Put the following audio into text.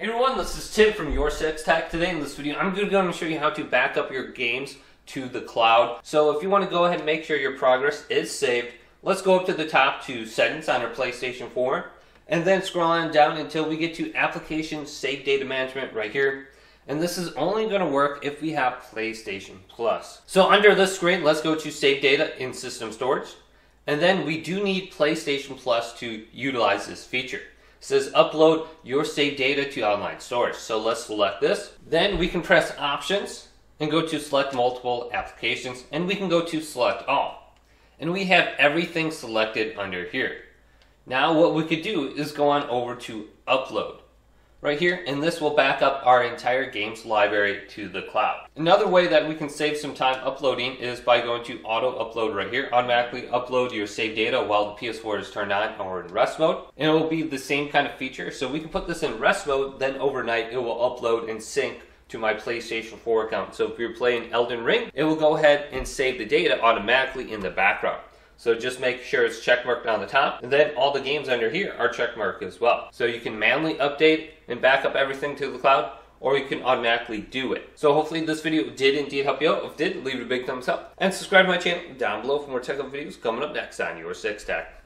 Hey everyone, this is Tim from Your Six Tech. Today in this video, I'm going to show you how to back up your games to the cloud. So if you want to go ahead and make sure your progress is saved, let's go up to the top to Settings on our PlayStation 4, and then scroll on down until we get to Application Save Data Management right here. And this is only going to work if we have PlayStation Plus. So under this screen, let's go to Save Data in System Storage. And then we do need PlayStation Plus to utilize this feature says upload your saved data to online storage. So let's select this. Then we can press options and go to select multiple applications and we can go to select all. And we have everything selected under here. Now what we could do is go on over to upload right here, and this will back up our entire games library to the cloud. Another way that we can save some time uploading is by going to auto upload right here. Automatically upload your saved data while the PS4 is turned on or in rest mode. And it will be the same kind of feature. So we can put this in rest mode, then overnight it will upload and sync to my PlayStation 4 account. So if you're playing Elden Ring, it will go ahead and save the data automatically in the background. So just make sure it's checkmarked on the top. And then all the games under here are checkmarked as well. So you can manually update and back up everything to the cloud or you can automatically do it. So hopefully this video did indeed help you out. If it did, leave it a big thumbs up. And subscribe to my channel down below for more tech technical videos coming up next on Your Six Tech.